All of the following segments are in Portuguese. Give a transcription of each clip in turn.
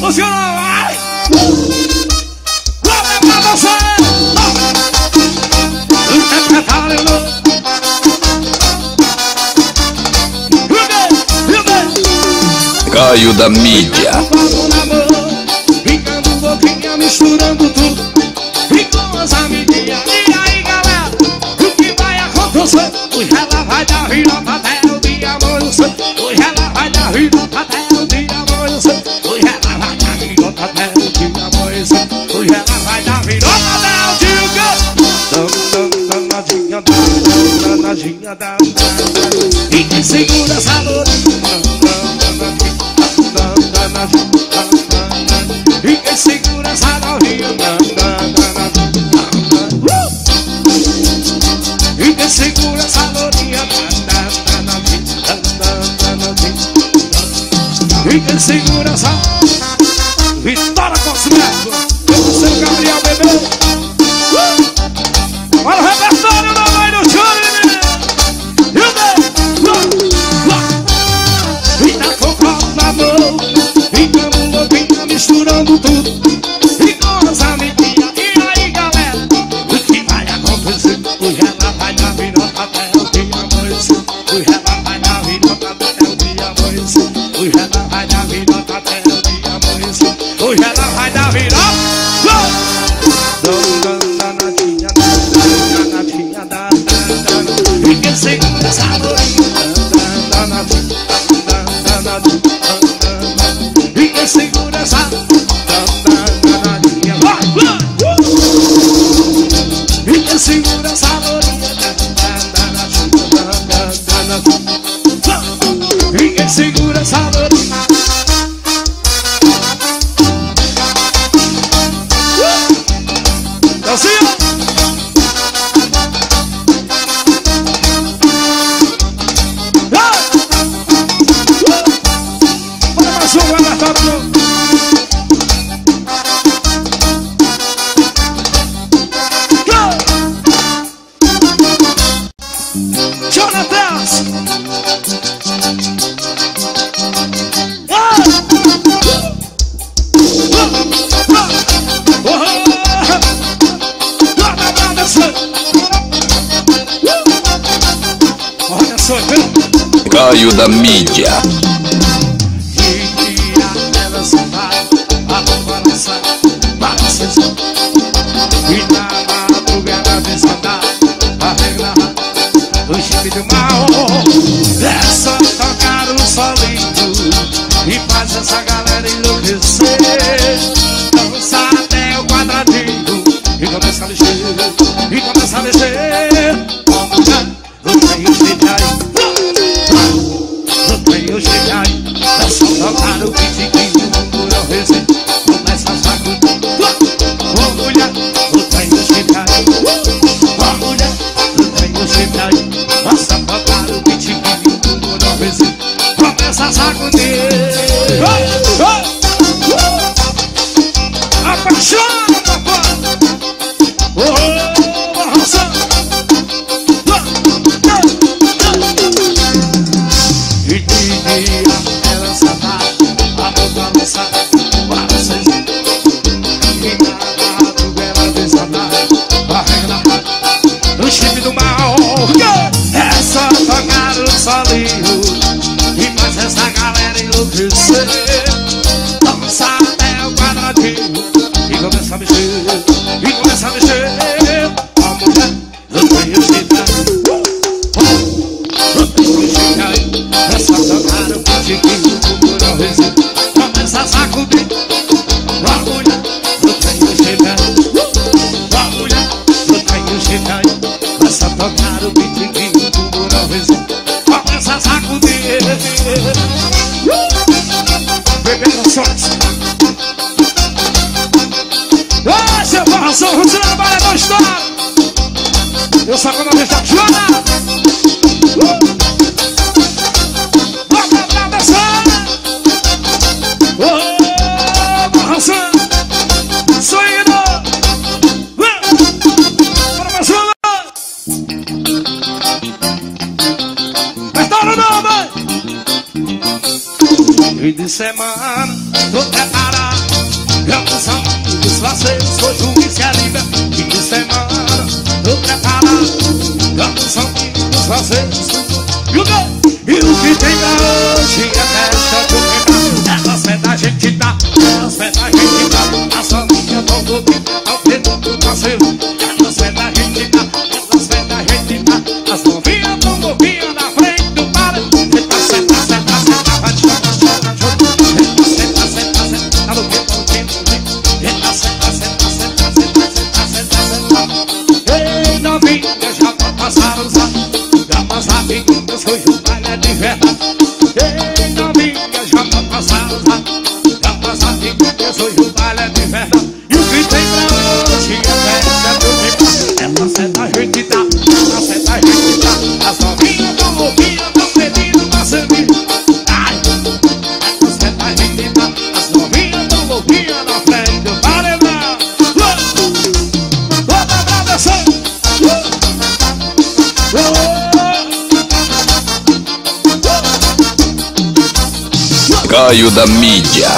Funcionou! Caio da mídia. Boquinha, misturando tudo. As. E aí, galera? O que vai acontecer? Ela vai dar vida. novinha do Nanajinha da E que segura essa loura E que segura essa novinha E quem segura essa lourinha E quem segura essa o Cosmético Seu Gabriel Bebê. tu Caio da mídia. Cuídense. só faliu E faz essa galera enlouquecer. Eu só quando deixar chorar. Bota pra dançar. Ô, barração. Sonhando. Para dançar. Estoura tá no nome. Fim de semana. Tô preparado. ensaio da mídia.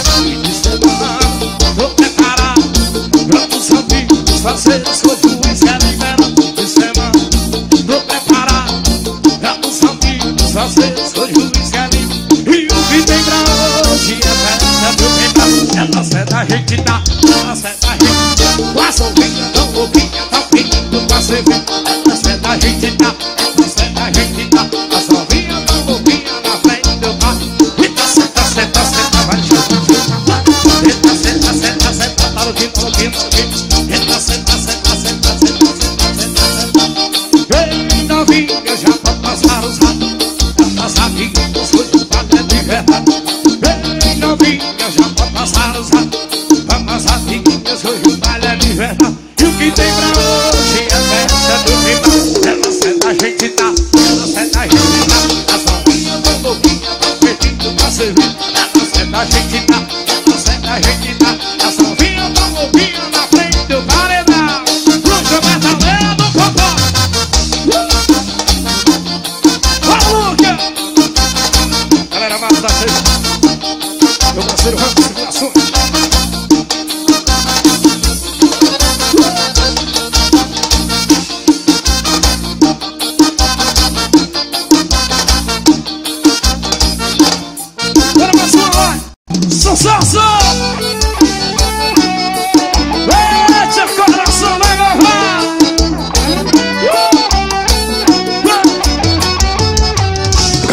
É na a gente dá, na a gente dá, o.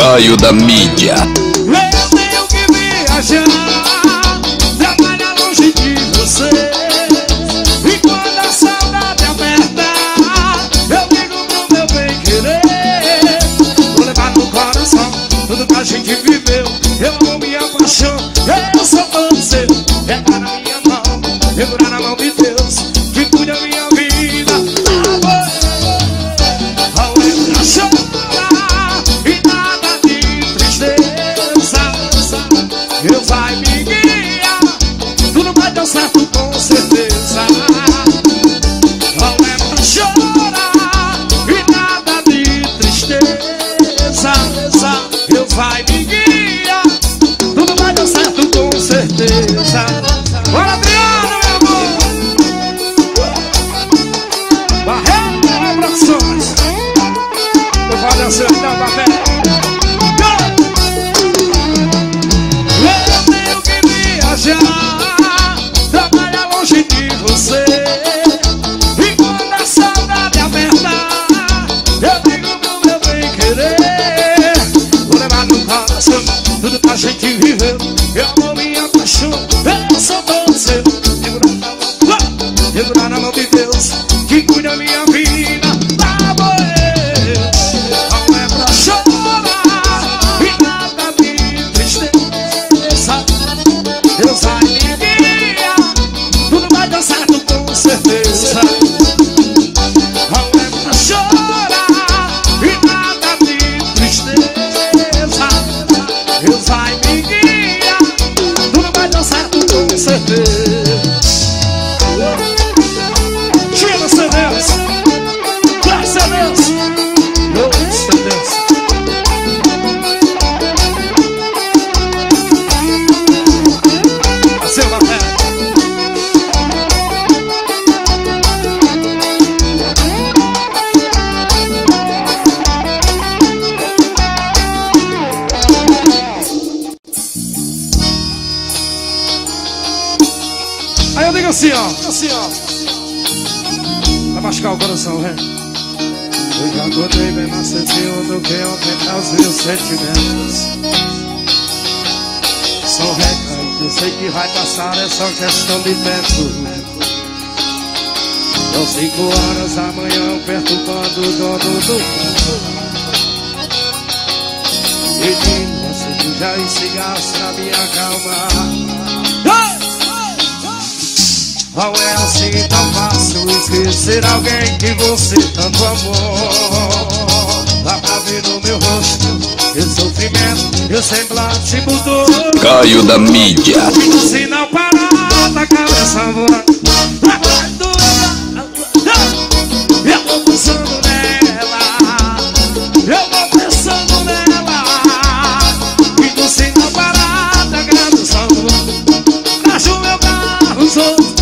Da mídia. Eu tenho que viajar, trabalhar longe de você. E quando a saudade apertar, eu digo pro meu bem querer. Vou levar no coração tudo que a gente viveu. Eu amo me paixão, eu sou você. É na minha mão, segurar na Show! Assim, ó. Assim, ó. Vai machucar o coração, né? Eu já acordei bem mais cedinho do que para os meus sentimentos. São recantos, eu sei que vai passar, é só questão de tempo. São cinco horas da manhã perturbando o dono do mundo. Menino, você já e cigarros pra me acalmar. Não é assim tão fácil esquecer alguém que você tanto amou? Dá pra ver no meu rosto esse sofrimento, meu semblante mudou. Caio da mídia. Se não parar da cabeça voando Eu vou pensando nela. Eu vou pensando nela. E se não parar da cabeça voando Acho meu carro, sou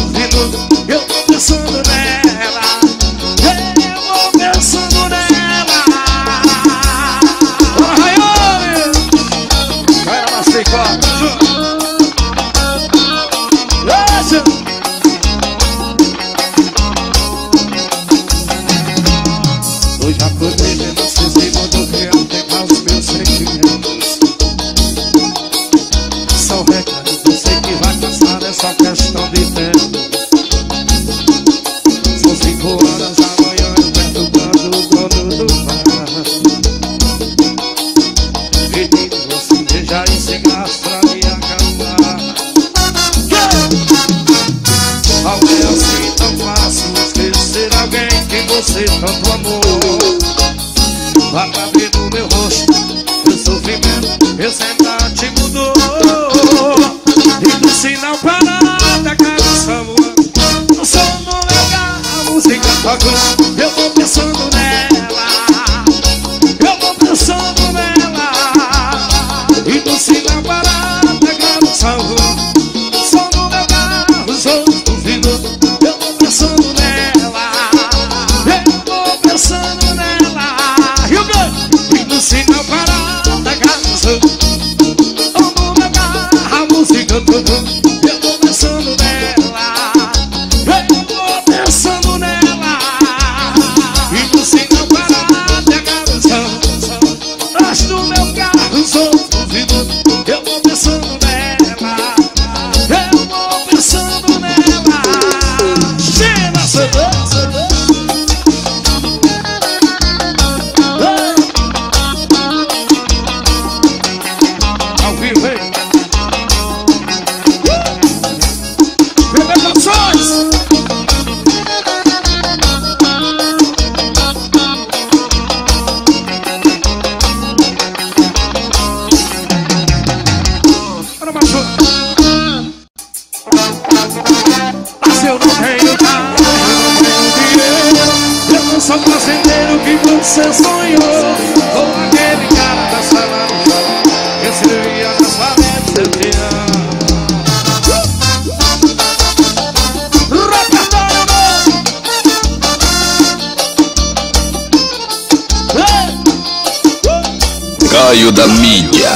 Caio da mídia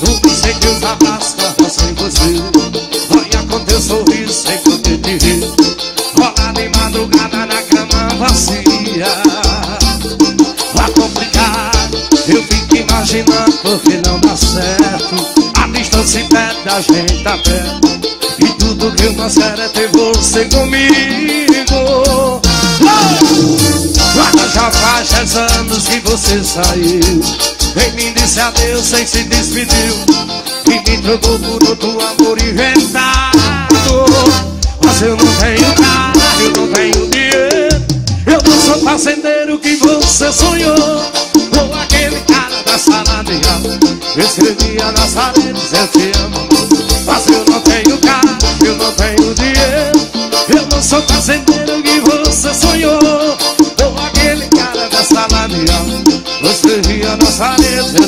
Nunca sei que os abraços sem você Vai acontecer sorriso sem poder te rir Rolar de madrugada na cama vazia Pra complicar Eu fico imaginando porque não dá certo A distância impede da gente tá perto E tudo que eu quero é ter você comigo já faz dez anos que você saiu. Vem me disse adeus sem se despediu. E me trocou por outro amor inventado. Mas eu não tenho carro, eu não tenho dinheiro. Eu não sou fazendeiro que você sonhou. Ou aquele cara da sala de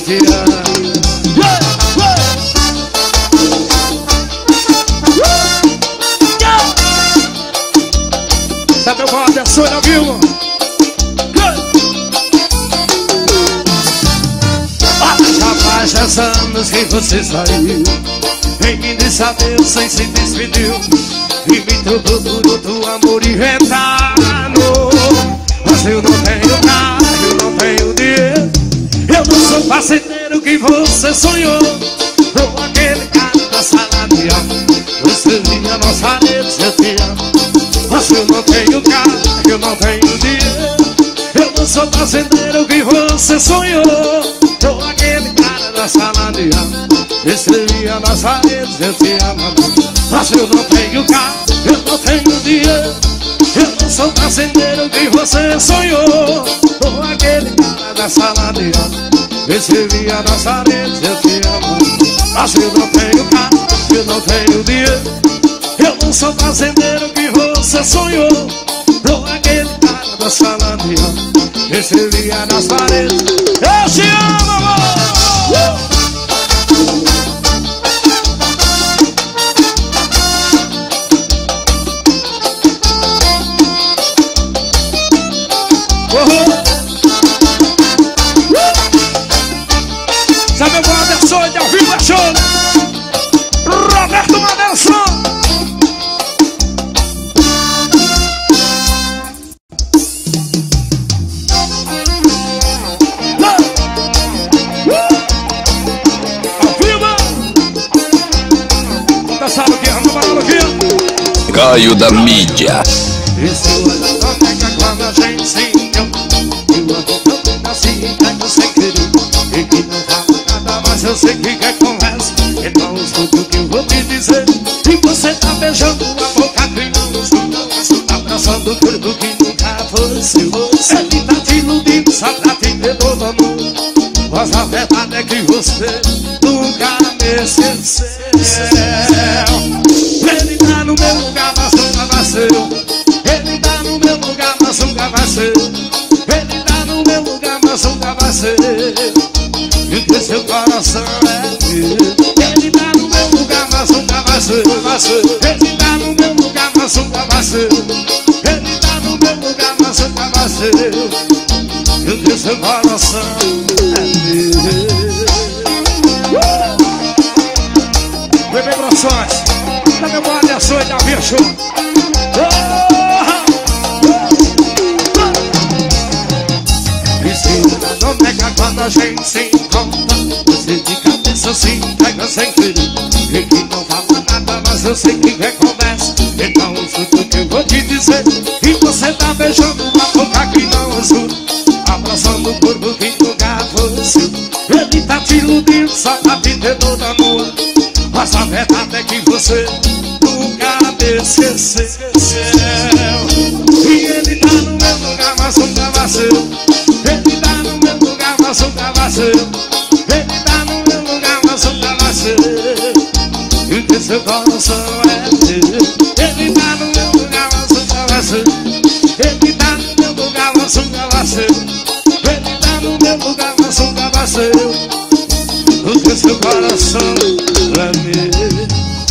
paredes, eu te amo yeah, yeah. Sabe o qual é sonho, viu? Já faz dez anos que você saiu Quem me adeus sem se despediu E me trocou por outro amor inventado Mas eu não tenho carro, Fazendeiro que você sonhou. Com aquele cara da sala de aula. Você vinha rede, eu te amo. Mas eu não tenho carro, eu não tenho dinheiro. Eu não sou fazendeiro que você sonhou. Com aquele cara da sala de aula. Escrevi a nossa rede, eu te amo Mas eu não tenho carro, eu não tenho dinheiro. Eu não sou fazendeiro que você sonhou. Com aquele cara da sala de aula Escrevi a nossa rede, eu te amo. Mas eu não tenho carro, eu não tenho dinheiro. Eu não sou fazendeiro que você sonhou. Com aquele cara da sala de aula Escrevi a nossa rede Eu te amo! Caio da mídia. Esse olho quando a gente se E o sem querer E que não nada, mas eu sei que quer conversa Então escuta o que eu vou te dizer E você tá beijando a boca que não escuta abraçando o corpo que nunca foi seu Ele tá te iludindo só pra te ter todo amor Mas a verdade é que você nunca me esqueceu E que seu coração é meu Ele tá no meu lugar, mas nunca vai ser. Ele tá no meu lugar, mas nunca vai ser. Ele tá no meu lugar, mas nunca vai ser. E que seu coração é meu Bebê Produções, da meu pai, ações da. E a gente se encontra. Você de cabeça assim, pega sem querer. E que não fala nada, mas eu sei que conversa Então escuta o que eu vou te dizer. E você tá beijando ser Ele tá no meu lugar, nunca vai ser Ele tá no meu lugar, mas nunca vai ser Porque seu coração é meu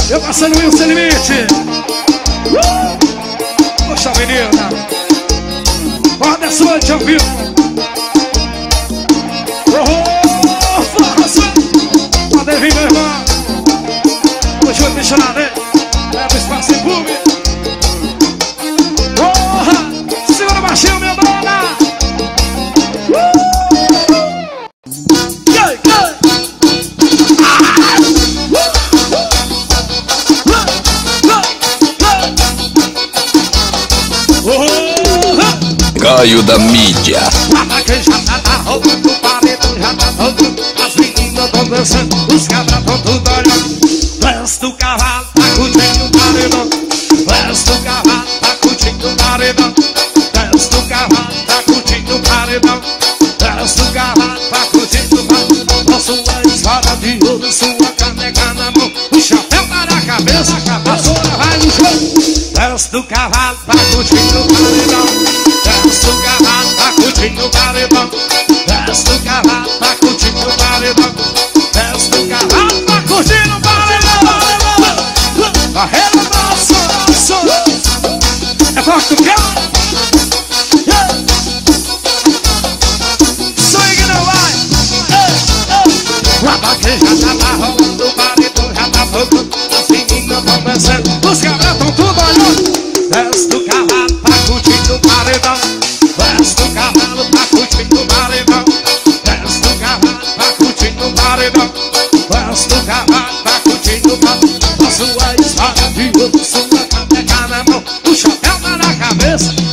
Eu passando o sem limite. Uh! Poxa menina. Roda essa noite ao vivo tão tudo olhando Presta o cavalo, tá curtindo o paredão Presta o cavalo, tá curtindo o paredão Presta o cavalo, tá curtindo o paredão Presta o cavalo, tá curtindo o paredão Com sua espada de ouro, sua caneca na mão O chapéu para a cabeça, a vassoura vai no chão Presta o cavalo, tá curtindo o na